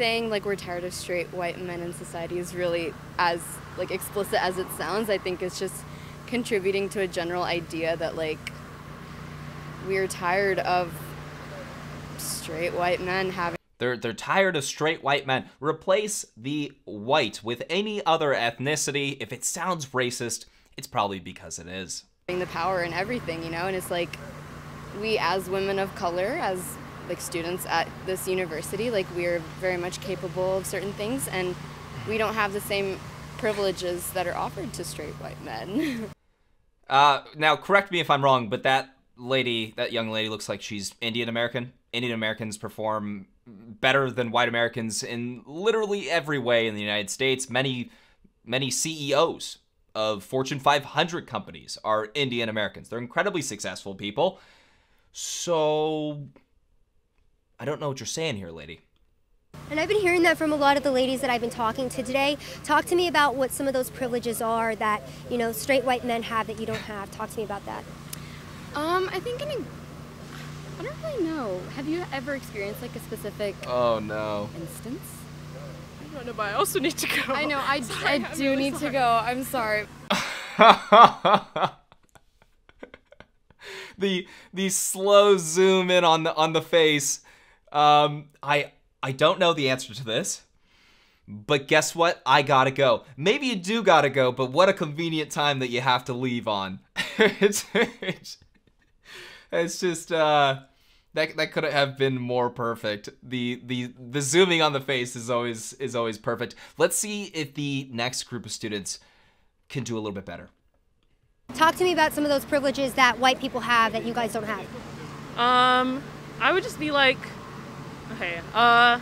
saying like we're tired of straight white men in society is really as like explicit as it sounds. I think it's just contributing to a general idea that like we're tired of straight white men having They're they're tired of straight white men. Replace the white with any other ethnicity. If it sounds racist, it's probably because it is. the power and everything, you know, and it's like we as women of color, as like students at this university, like we are very much capable of certain things and we don't have the same privileges that are offered to straight white men. Uh, now correct me if I'm wrong, but that lady, that young lady, looks like she's Indian American. Indian Americans perform better than white Americans in literally every way in the United States. Many, many CEOs of Fortune 500 companies are Indian Americans. They're incredibly successful people. So, I don't know what you're saying here, lady. And I've been hearing that from a lot of the ladies that I've been talking to today. Talk to me about what some of those privileges are that, you know, straight white men have that you don't have. Talk to me about that. um, I think in a, I don't really know. Have you ever experienced like a specific Oh no. instance? I don't know, but I also need to go. I know, I, Sorry, I I'm do really need to go. I'm sorry. the the slow zoom in on the on the face. Um, I I don't know the answer to this, but guess what? I gotta go. Maybe you do gotta go, but what a convenient time that you have to leave on. it's, it's it's just uh that that couldn't have been more perfect. The the the zooming on the face is always is always perfect. Let's see if the next group of students can do a little bit better. Talk to me about some of those privileges that white people have that you guys don't have. Um, I would just be like, okay, uh,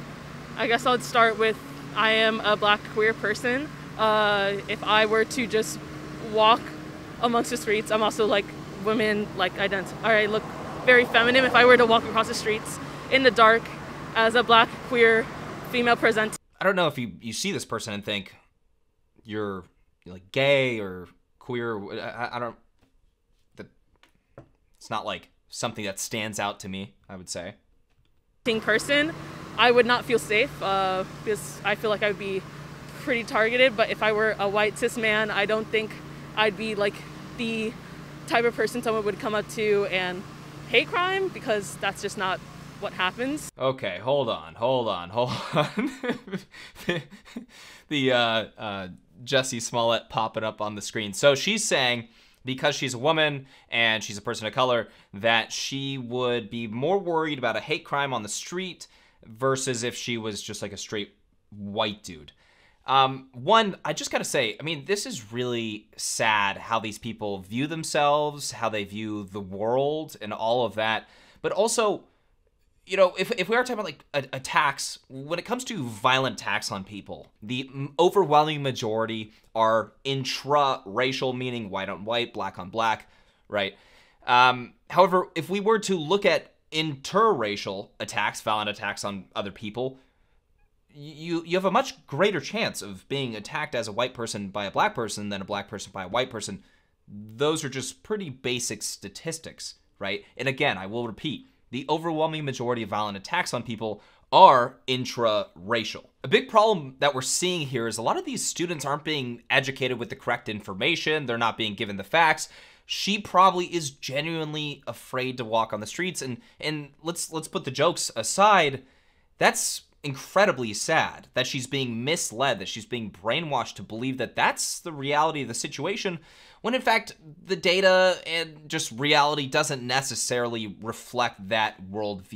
I guess I'll start with I am a black queer person. Uh, if I were to just walk amongst the streets, I'm also like women like ident- or I look very feminine if I were to walk across the streets in the dark as a black queer female presenter. I don't know if you, you see this person and think you're, you're like gay or queer. I, I don't. That it's not like something that stands out to me. I would say. Person, I would not feel safe uh, because I feel like I would be pretty targeted. But if I were a white cis man, I don't think I'd be like the type of person someone would come up to and hate crime because that's just not what happens. Okay, hold on, hold on, hold on. the uh, uh, Jussie Smollett popping up on the screen. So she's saying because she's a woman and she's a person of color that she would be more worried about a hate crime on the street versus if she was just like a straight white dude. Um, one, I just gotta say, I mean, this is really sad how these people view themselves, how they view the world, and all of that. But also, you know, if, if we are talking about like attacks, when it comes to violent attacks on people, the overwhelming majority are intra-racial, meaning white on white, black on black, right? Um, however, if we were to look at interracial attacks, violent attacks on other people, you you have a much greater chance of being attacked as a white person by a black person than a black person by a white person. Those are just pretty basic statistics, right? And again, I will repeat, the overwhelming majority of violent attacks on people are intra-racial. A big problem that we're seeing here is a lot of these students aren't being educated with the correct information, they're not being given the facts. She probably is genuinely afraid to walk on the streets and and let's let's put the jokes aside. That's incredibly sad that she's being misled, that she's being brainwashed to believe that that's the reality of the situation, when in fact the data and just reality doesn't necessarily reflect that worldview.